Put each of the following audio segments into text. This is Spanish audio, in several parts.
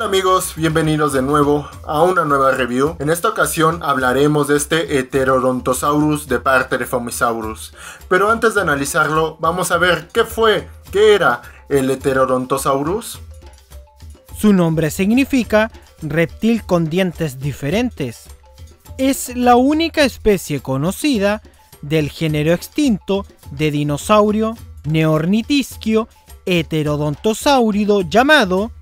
Hola amigos, bienvenidos de nuevo a una nueva review. En esta ocasión hablaremos de este Heterodontosaurus de parte de Fomisaurus. Pero antes de analizarlo, vamos a ver qué fue, qué era el Heterodontosaurus. Su nombre significa reptil con dientes diferentes. Es la única especie conocida del género extinto de dinosaurio neornitisquio heterodontosaurido llamado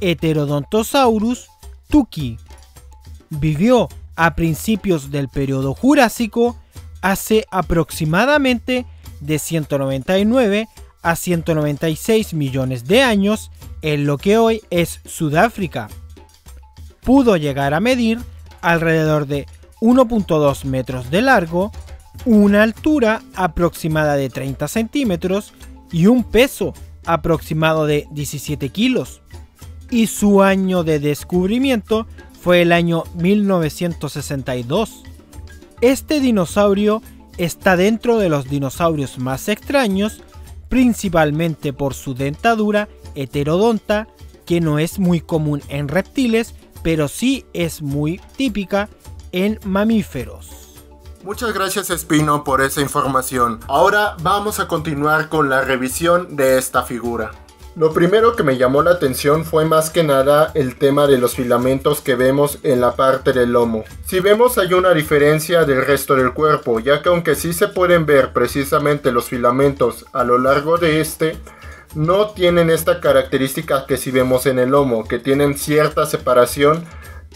Heterodontosaurus tuki. Vivió a principios del periodo Jurásico hace aproximadamente de 199 a 196 millones de años en lo que hoy es Sudáfrica. Pudo llegar a medir alrededor de 1.2 metros de largo, una altura aproximada de 30 centímetros y un peso aproximado de 17 kilos y su año de descubrimiento fue el año 1962. Este dinosaurio está dentro de los dinosaurios más extraños, principalmente por su dentadura heterodonta, que no es muy común en reptiles, pero sí es muy típica en mamíferos. Muchas gracias Espino por esa información. Ahora vamos a continuar con la revisión de esta figura. Lo primero que me llamó la atención fue más que nada el tema de los filamentos que vemos en la parte del lomo. Si vemos hay una diferencia del resto del cuerpo, ya que aunque sí se pueden ver precisamente los filamentos a lo largo de este, no tienen esta característica que si vemos en el lomo, que tienen cierta separación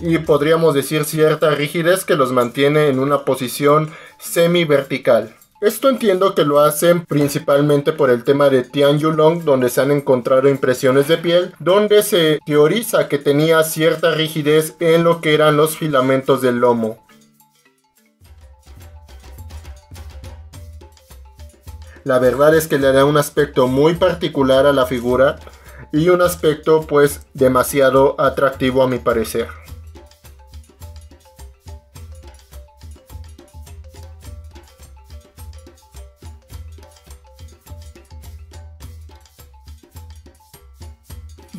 y podríamos decir cierta rigidez que los mantiene en una posición semi vertical. Esto entiendo que lo hacen principalmente por el tema de Tian Yulong, donde se han encontrado impresiones de piel, donde se teoriza que tenía cierta rigidez en lo que eran los filamentos del lomo. La verdad es que le da un aspecto muy particular a la figura y un aspecto pues demasiado atractivo a mi parecer.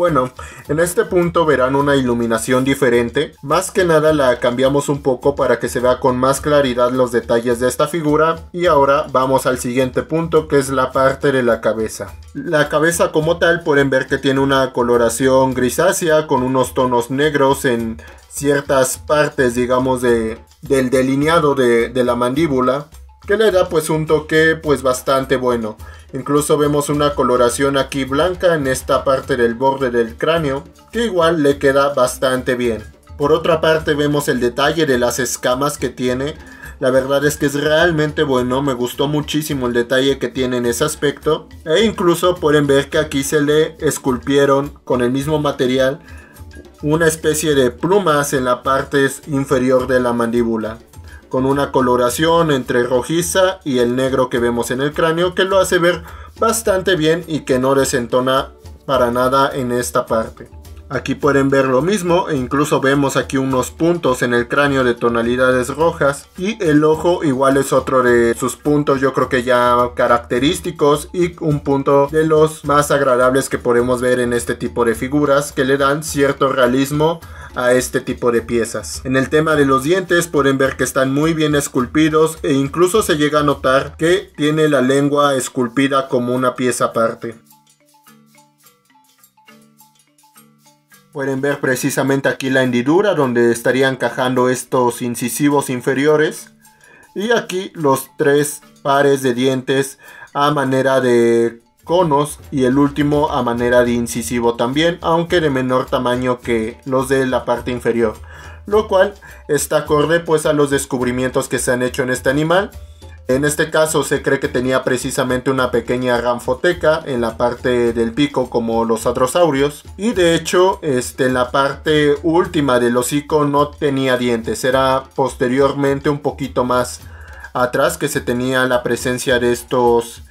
Bueno, en este punto verán una iluminación diferente. Más que nada la cambiamos un poco para que se vea con más claridad los detalles de esta figura. Y ahora vamos al siguiente punto que es la parte de la cabeza. La cabeza como tal pueden ver que tiene una coloración grisácea con unos tonos negros en ciertas partes digamos de, del delineado de, la mandíbula que le da pues un toque pues bastante bueno. Incluso vemos una coloración aquí blanca en esta parte del borde del cráneo, que igual le queda bastante bien. Por otra parte vemos el detalle de las escamas que tiene. La verdad es que es realmente bueno, me gustó muchísimo el detalle que tiene en ese aspecto. E incluso pueden ver que aquí se le esculpieron con el mismo material una especie de plumas en la parte inferior de la mandíbula con una coloración entre rojiza y el negro que vemos en el cráneo que lo hace ver bastante bien y que no desentona para nada en esta parte. Aquí pueden ver lo mismo e incluso vemos aquí unos puntos en el cráneo de tonalidades rojas y el ojo igual es otro de sus puntos yo creo que ya característicos y un punto de los más agradables que podemos ver en este tipo de figuras que le dan cierto realismo a este tipo de piezas. En el tema de los dientes pueden ver que están muy bien esculpidos e incluso se llega a notar que tiene la lengua esculpida como una pieza aparte. Pueden ver precisamente aquí la hendidura donde estarían encajando estos incisivos inferiores. Y aquí los tres pares de dientes a manera de conos y el último a manera de incisivo también, aunque de menor tamaño que los de la parte inferior. Lo cual está acorde pues a los descubrimientos que se han hecho en este animal. En este caso se cree que tenía precisamente una pequeña ranfoteca en la parte del pico como los hadrosaurios y de hecho este, en la parte última del hocico no tenía dientes, era posteriormente un poquito más atrás que se tenía la presencia de estos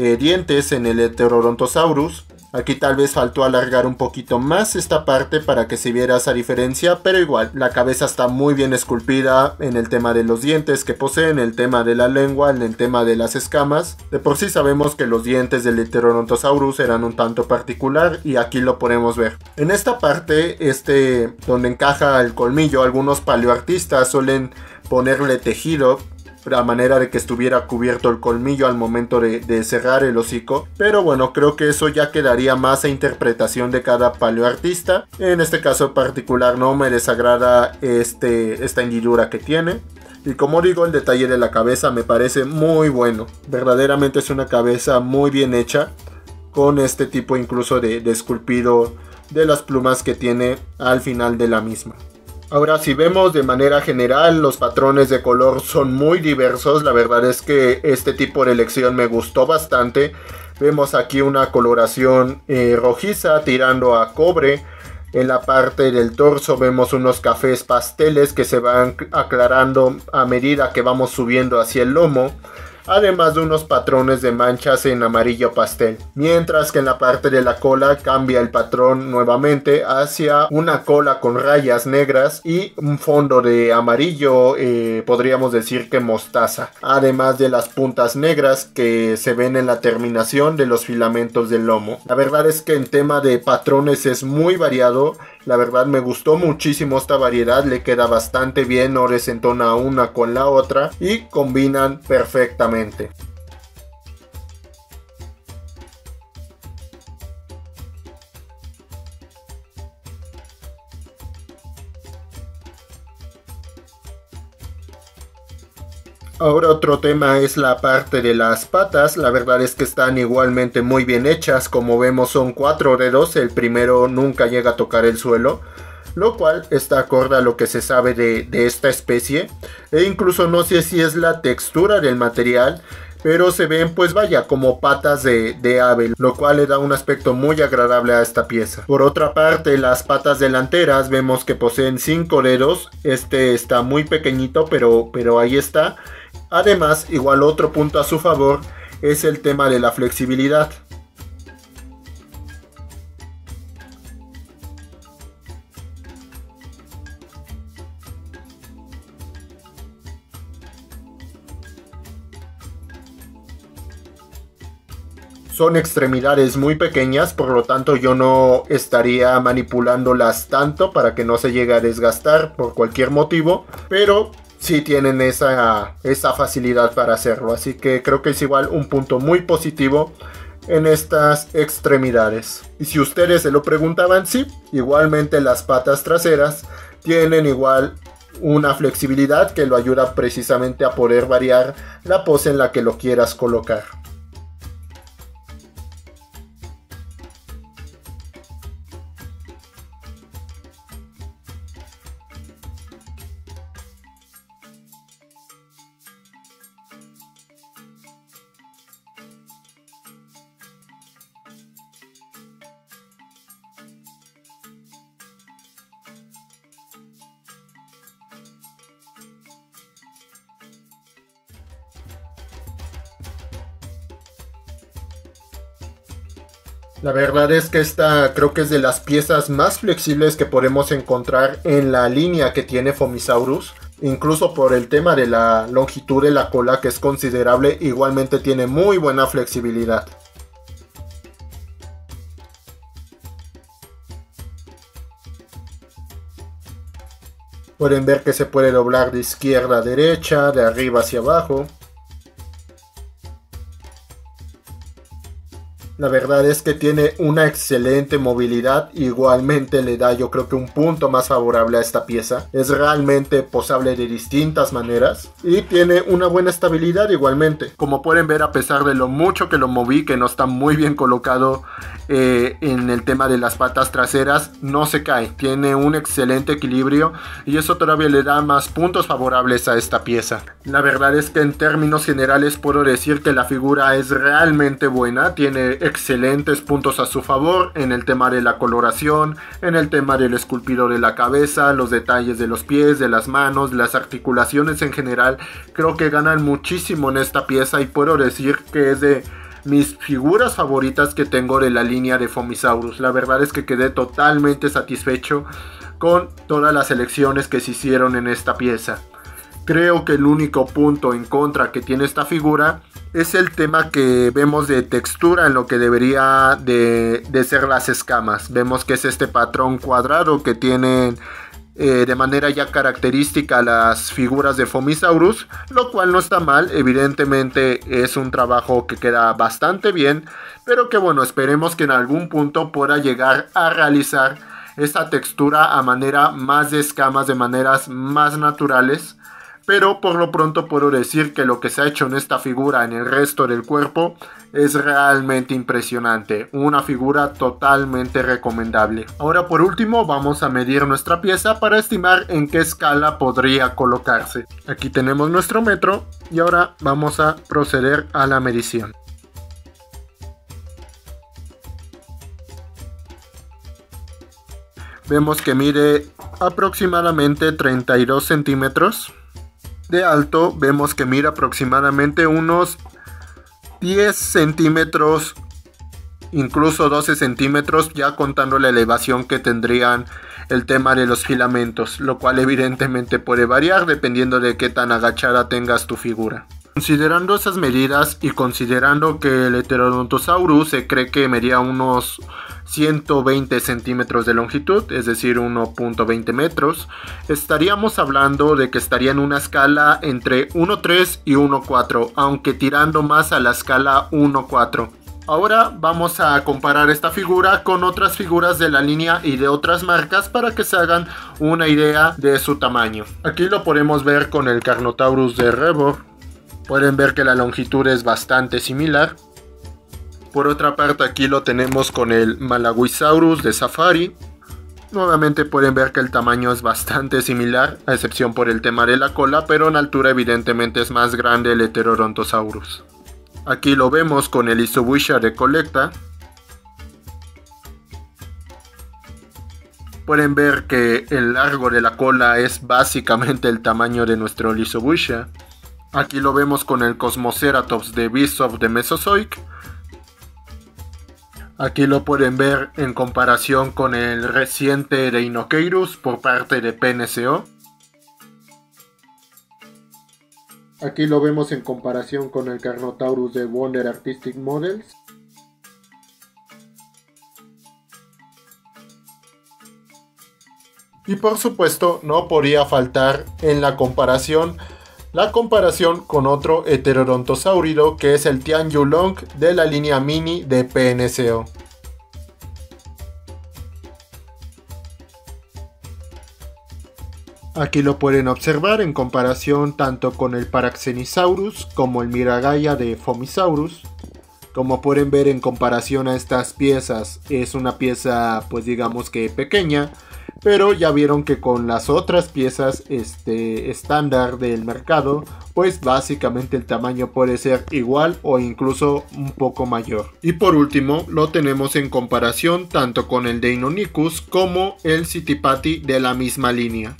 eh, dientes en el Heterodontosaurus Aquí tal vez faltó alargar un poquito más esta parte para que se viera esa diferencia, pero igual la cabeza está muy bien esculpida en el tema de los dientes que posee, en el tema de la lengua, en el tema de las escamas. De por sí sabemos que los dientes del Heterodontosaurus eran un tanto particular y aquí lo podemos ver. En esta parte, este donde encaja el colmillo, algunos paleoartistas suelen ponerle tejido la manera de que estuviera cubierto el colmillo al momento de, cerrar el hocico. Pero bueno, creo que eso ya quedaría más a interpretación de cada paleoartista. En este caso particular no me desagrada este, esta hendidura que tiene. Y como digo, el detalle de la cabeza me parece muy bueno. Verdaderamente es una cabeza muy bien hecha. Con este tipo incluso de esculpido de las plumas que tiene al final de la misma. Ahora si vemos de manera general los patrones de color son muy diversos, la verdad es que este tipo de elección me gustó bastante. Vemos aquí una coloración eh, rojiza tirando a cobre. En la parte del torso vemos unos cafés pasteles que se van aclarando a medida que vamos subiendo hacia el lomo además de unos patrones de manchas en amarillo pastel, mientras que en la parte de la cola cambia el patrón nuevamente hacia una cola con rayas negras y un fondo de amarillo, eh, podríamos decir que mostaza, además de las puntas negras que se ven en la terminación de los filamentos del lomo. La verdad es que en tema de patrones es muy variado la verdad me gustó muchísimo esta variedad, le queda bastante bien, no desentona una con la otra y combinan perfectamente. Ahora otro tema es la parte de las patas, la verdad es que están igualmente muy bien hechas, como vemos son cuatro dedos, el primero nunca llega a tocar el suelo, lo cual está acorde a lo que se sabe de, esta especie, e incluso no sé si es la textura del material, pero se ven pues vaya como patas de, de, lo cual le da un aspecto muy agradable a esta pieza. Por otra parte, las patas delanteras vemos que poseen cinco dedos, este está muy pequeñito pero, pero ahí está, Además, igual otro punto a su favor es el tema de la flexibilidad. son extremidades muy pequeñas, por lo tanto yo no estaría manipulándolas tanto para que no se llegue a desgastar por cualquier motivo, pero sí tienen esa, esa facilidad para hacerlo. Así que creo que es igual un punto muy positivo en estas extremidades. Y si ustedes se lo preguntaban, sí, igualmente las patas traseras tienen igual una flexibilidad que lo ayuda precisamente a poder variar la pose en la que lo quieras colocar. La verdad es que esta creo que es de las piezas más flexibles que podemos encontrar en la línea que tiene Fomisaurus. Incluso por el tema de la longitud de la cola que es considerable, igualmente tiene muy buena flexibilidad. Pueden ver que se puede doblar de izquierda a derecha, de arriba hacia abajo. La verdad es que tiene una excelente movilidad, igualmente le da yo creo que un punto más favorable a esta pieza. Es realmente posable de distintas maneras y tiene una buena estabilidad igualmente. Como pueden ver a pesar de lo mucho que lo moví, que no está muy bien colocado eh, en el tema de las patas traseras, no se cae. Tiene un excelente equilibrio y eso todavía le da más puntos favorables a esta pieza. La verdad es que en términos generales puedo decir que la figura es realmente buena. Tiene excelentes puntos a su favor en el tema de la coloración, en el tema del esculpido de la cabeza, los detalles de los pies, de las manos, las articulaciones en general. Creo que ganan muchísimo en esta pieza y puedo decir que es de mis figuras favoritas que tengo de la línea de Fomisaurus. La verdad es que quedé totalmente satisfecho con todas las elecciones que se hicieron en esta pieza. Creo que el único punto en contra que tiene esta figura es el tema que vemos de textura en lo que debería de, ser las escamas. Vemos que es este patrón cuadrado que tienen eh, de manera ya característica las figuras de Fomisaurus, lo cual no está mal, evidentemente es un trabajo que queda bastante bien, pero que bueno, esperemos que en algún punto pueda llegar a realizar esta textura a manera más de escamas, de maneras más naturales pero por lo pronto puedo decir que lo que se ha hecho en esta figura en el resto del cuerpo es realmente impresionante, una figura totalmente recomendable. Ahora por último vamos a medir nuestra pieza para estimar en qué escala podría colocarse. Aquí tenemos nuestro metro y ahora vamos a proceder a la medición. Vemos que mide aproximadamente 32 centímetros de alto vemos que mira aproximadamente unos 10 centímetros, incluso 12 centímetros, ya contando la elevación que tendrían el tema de los filamentos, lo cual evidentemente puede variar dependiendo de qué tan agachada tengas tu figura. Considerando esas medidas y considerando que el Heterodontosaurus se cree que medía unos 120 centímetros de longitud, es decir, 1.20 metros, estaríamos hablando de que estaría en una escala entre 1.3 y 1.4, aunque tirando más a la escala 1.4. Ahora vamos a comparar esta figura con otras figuras de la línea y de otras marcas para que se hagan una idea de su tamaño. Aquí lo podemos ver con el Carnotaurus de Rebor. Pueden ver que la longitud es bastante similar. Por otra parte aquí lo tenemos con el Malaguisaurus de Safari. Nuevamente pueden ver que el tamaño es bastante similar, a excepción por el tema de la cola, pero en altura evidentemente es más grande el Heterodontosaurus. Aquí lo vemos con el Isubusha de Colecta. Pueden ver que el largo de la cola es básicamente el tamaño de nuestro Lisobusha. Aquí lo vemos con el Cosmoceratops de of the Mesozoic Aquí lo pueden ver en comparación con el reciente Reinokeirus por parte de PNCO. Aquí lo vemos en comparación con el Carnotaurus de Wonder Artistic Models. Y por supuesto no podía faltar en la comparación la comparación con otro heterodontosaurido que es el Tian Yulong de la línea mini de PNCO. Aquí lo pueden observar en comparación tanto con el Paraxenisaurus como el Miragaya de Fomisaurus. Como pueden ver en comparación a estas piezas, es una pieza pues digamos que pequeña, pero ya vieron que con las otras piezas este, estándar del mercado, pues básicamente el tamaño puede ser igual o incluso un poco mayor. Y por último, lo tenemos en comparación tanto con el Deinonychus como el Citipati de la misma línea.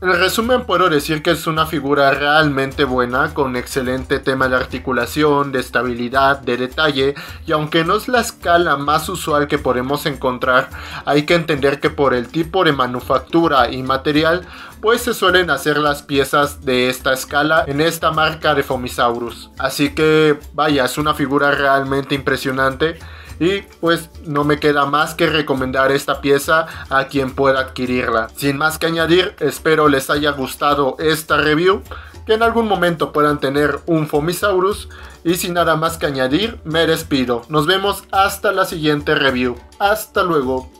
En resumen puedo decir que es una figura realmente buena, con excelente tema de articulación, de estabilidad, de detalle, y aunque no es la escala más usual que podemos encontrar, hay que entender que por el tipo de manufactura y material, pues se suelen hacer las piezas de esta escala en esta marca de Fomisaurus. Así que vaya, es una figura realmente impresionante y pues no me queda más que recomendar esta pieza a quien pueda adquirirla. Sin más que añadir, espero les haya gustado esta review, que en algún momento puedan tener un Fomisaurus y sin nada más que añadir, me despido. Nos vemos hasta la siguiente review. Hasta luego.